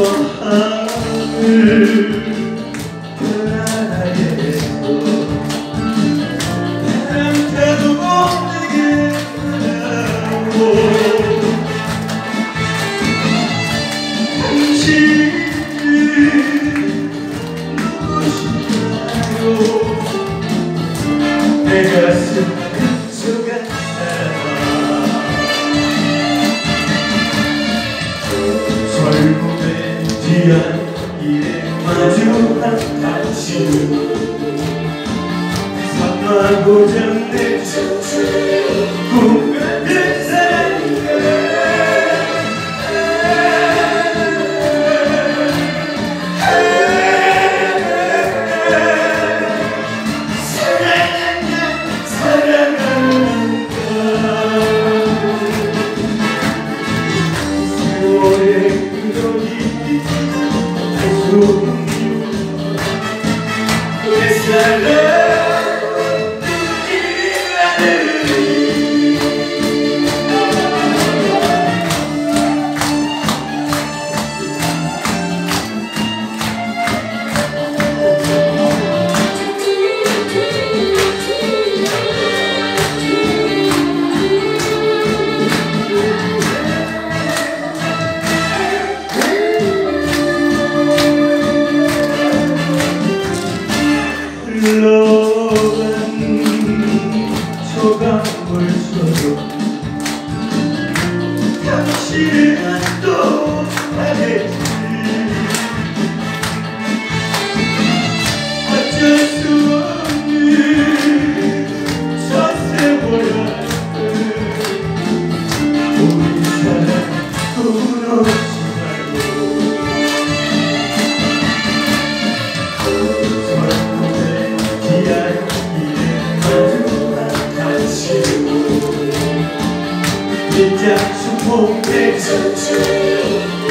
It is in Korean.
뭐. 감사합니다. Thank you. 내 Por isso hope is a dream,